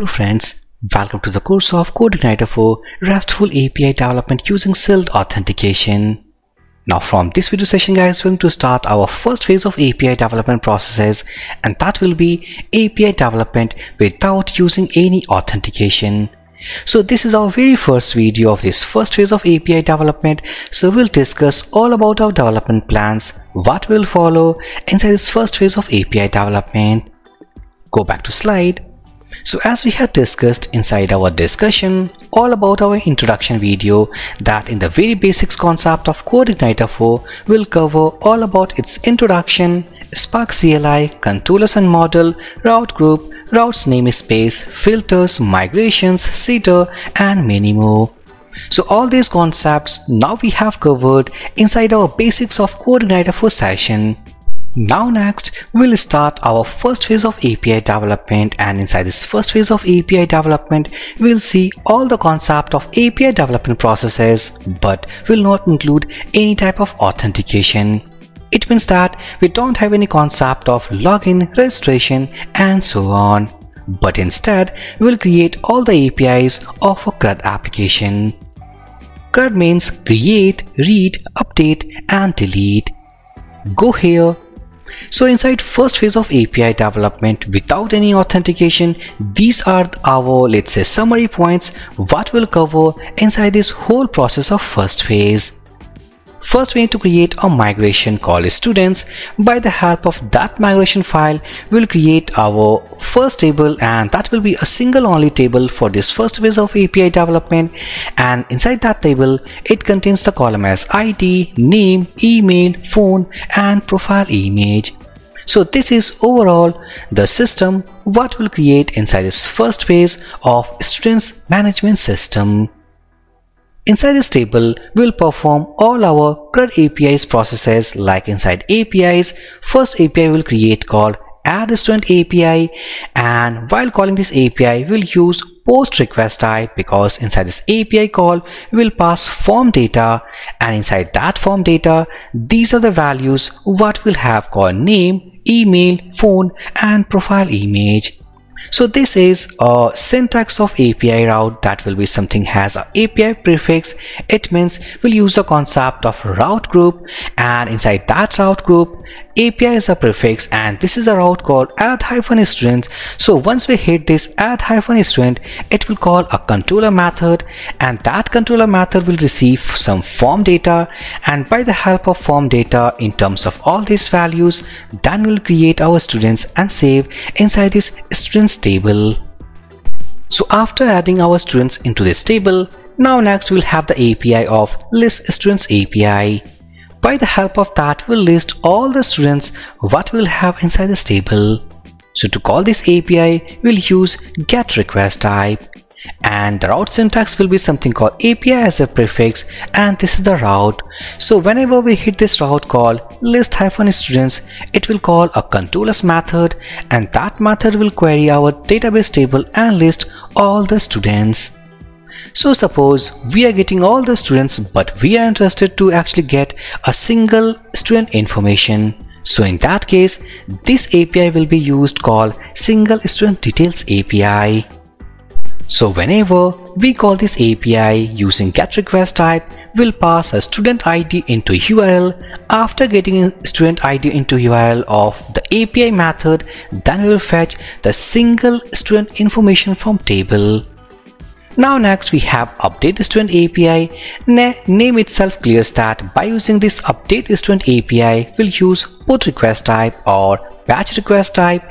Hello friends, welcome to the course of CodeIgniter for RESTful API development using Shield authentication. Now from this video session guys, we're going to start our first phase of API development processes and that will be API development without using any authentication. So this is our very first video of this first phase of API development. So we'll discuss all about our development plans, what will follow inside this first phase of API development. Go back to slide. So as we had discussed inside our discussion all about our introduction video that in the very basics concept of CodeIgniter 4 will cover all about its introduction, Spark CLI, controllers and model, route group, routes namespace, filters, migrations, seeder and many more. So all these concepts now we have covered inside our basics of CodeIgniter 4 session. Now next, we'll start our first phase of API development and inside this first phase of API development, we'll see all the concept of API development processes but will not include any type of authentication. It means that we don't have any concept of login, registration and so on. But instead, we'll create all the APIs of a CRUD application. CRUD means create, read, update and delete. Go here so inside first phase of API development without any authentication, these are our let's say summary points what we'll cover inside this whole process of first phase. First we need to create a migration called students. By the help of that migration file, we'll create our first table and that will be a single only table for this first phase of API development and inside that table it contains the column as ID, name, email, phone and profile image. So this is overall the system what will create inside this first phase of students management system. Inside this table, we'll perform all our CRUD APIs processes. Like inside APIs, first API will create called add student API and while calling this API, we'll use post request type because inside this API call, we'll pass form data. And inside that form data, these are the values what we'll have called name, email, phone and profile image. So this is a syntax of API route that will be something has a API prefix. It means we'll use the concept of route group and inside that route group API is a prefix and this is a route called add hyphen student. So once we hit this add hyphen student, it will call a controller method and that controller method will receive some form data and by the help of form data in terms of all these values, then we'll create our students and save inside this students table. So after adding our students into this table, now next we'll have the API of list students API. By the help of that, we'll list all the students what we'll have inside this table. So to call this API, we'll use get request type and the route syntax will be something called API as a prefix and this is the route. So whenever we hit this route call list hyphen students, it will call a controllers method and that method will query our database table and list all the students. So suppose we are getting all the students but we are interested to actually get a single student information. So in that case, this API will be used called single student details API. So whenever we call this API using get request type, we'll pass a student ID into URL. After getting student ID into URL of the API method, then we'll fetch the single student information from table. Now next we have update student API. Na name itself clears that by using this update student API, we'll use put request type or batch request type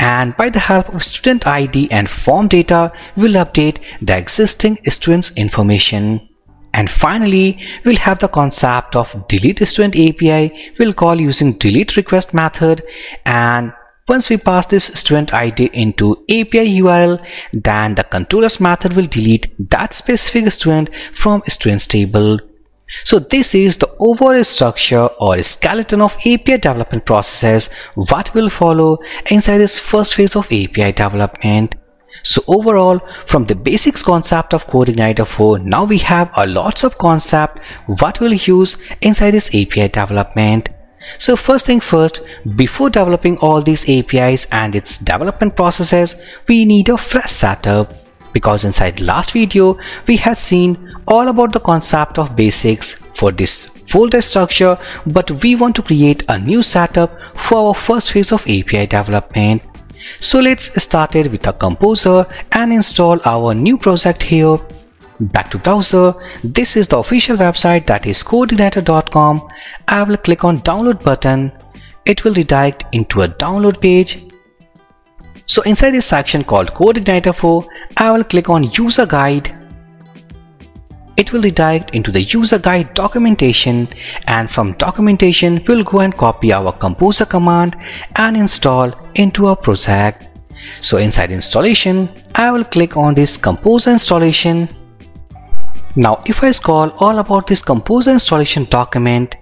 and by the help of student ID and form data, we'll update the existing student's information. And finally, we'll have the concept of delete student API. We'll call using delete request method and once we pass this student ID into API URL, then the controllers method will delete that specific student from students table. So this is the overall structure or skeleton of API development processes what will follow inside this first phase of API development. So overall, from the basics concept of CodeIgniter 4, now we have a lots of concept what we'll use inside this API development. So first thing first, before developing all these APIs and its development processes, we need a fresh setup because inside last video we had seen all about the concept of basics for this folder structure but we want to create a new setup for our first phase of API development. So let's start it with a composer and install our new project here Back to browser, this is the official website that is codeigniter.com. I will click on download button. It will redirect into a download page. So inside this section called CodeIgniter 4, I will click on user guide. It will redirect into the user guide documentation and from documentation we'll go and copy our composer command and install into our project. So inside installation, I will click on this composer installation now if I scroll all about this composer installation document,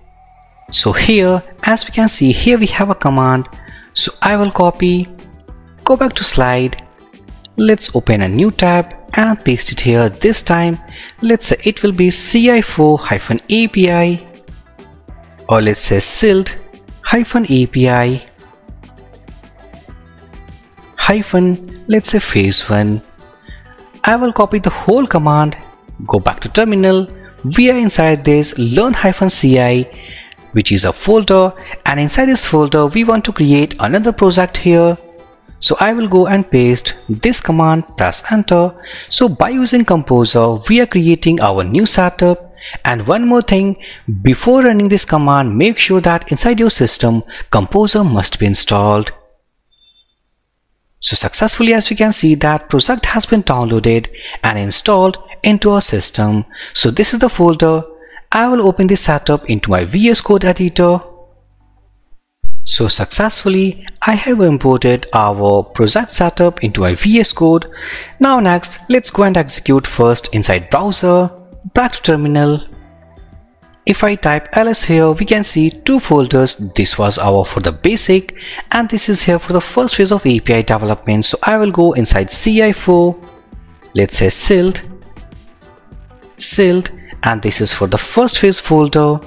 so here as we can see here we have a command. So I will copy, go back to slide, let's open a new tab and paste it here. This time let's say it will be ci4-api or let's say shield-api hyphen let's say phase 1. I will copy the whole command Go back to terminal. We are inside this learn-ci which is a folder and inside this folder we want to create another project here. So I will go and paste this command, press enter. So by using Composer, we are creating our new setup. And one more thing, before running this command, make sure that inside your system, Composer must be installed. So successfully as we can see that project has been downloaded and installed into our system. So this is the folder. I will open this setup into my VS Code editor. So successfully, I have imported our project setup into my VS Code. Now next, let's go and execute first inside browser, back to terminal. If I type ls here, we can see two folders. This was our for the basic and this is here for the first phase of API development. So I will go inside CI4, let's say shield shield and this is for the first phase folder.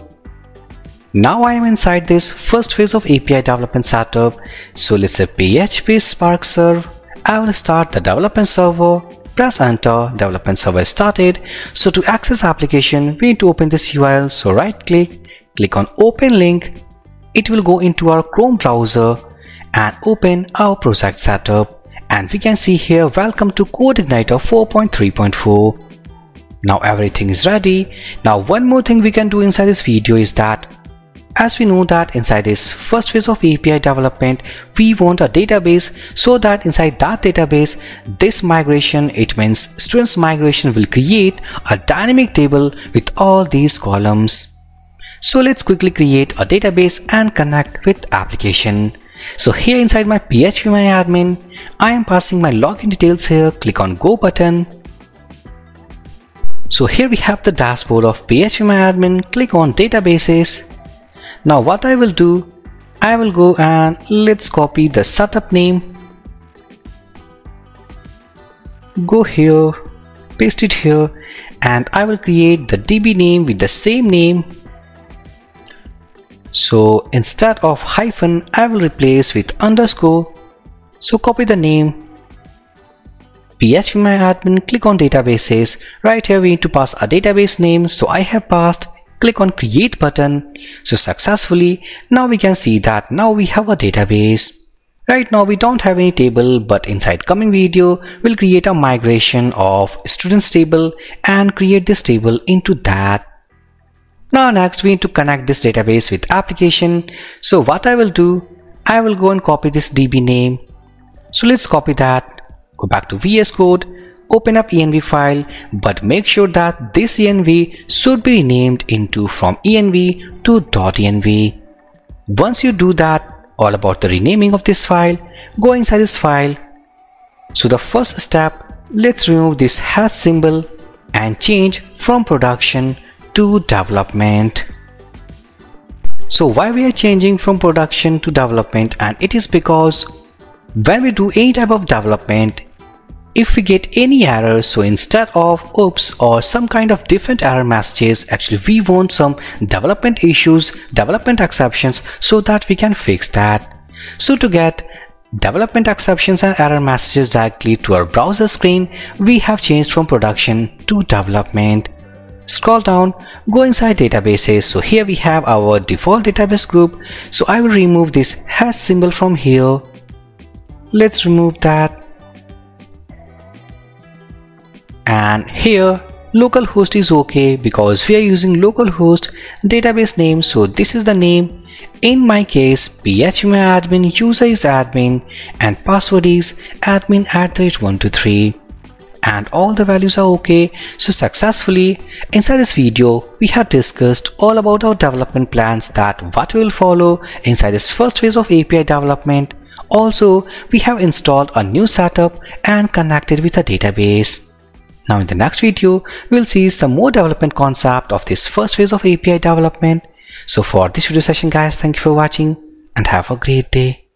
Now I am inside this first phase of API development setup. So let's say PHP Spark serve. I will start the development server. Press enter, development server is started. So to access application, we need to open this URL. So right click, click on open link. It will go into our Chrome browser and open our project setup. And we can see here, welcome to CodeIgniter 4.3.4 now everything is ready. Now one more thing we can do inside this video is that as we know that inside this first phase of API development, we want a database so that inside that database, this migration, it means students migration will create a dynamic table with all these columns. So let's quickly create a database and connect with application. So here inside my phpMyAdmin, I am passing my login details here, click on go button so here we have the dashboard of phpMyAdmin, click on databases. Now what I will do, I will go and let's copy the setup name. Go here, paste it here and I will create the DB name with the same name. So instead of hyphen, I will replace with underscore. So copy the name phpMyAdmin, click on databases. Right here we need to pass a database name. So I have passed click on create button. So successfully now we can see that now we have a database. Right now we don't have any table but inside coming video we'll create a migration of students table and create this table into that. Now next we need to connect this database with application. So what i will do i will go and copy this db name. So let's copy that. Go back to VS Code, open up env file, but make sure that this env should be renamed into from env to .env. Once you do that, all about the renaming of this file, go inside this file. So the first step, let's remove this hash symbol and change from production to development. So why we are changing from production to development and it is because when we do any type of development if we get any error so instead of oops or some kind of different error messages actually we want some development issues development exceptions so that we can fix that. So to get development exceptions and error messages directly to our browser screen we have changed from production to development. Scroll down go inside databases. So here we have our default database group. So i will remove this hash symbol from here. Let's remove that and here localhost is okay because we are using localhost database name. So this is the name. In my case phpMyAdmin user is admin and password is admin at rate 123 and all the values are okay. So successfully inside this video we have discussed all about our development plans that what will follow inside this first phase of API development. Also we have installed a new setup and connected with a database now in the next video, we'll see some more development concept of this first phase of API development. So for this video session guys, thank you for watching and have a great day.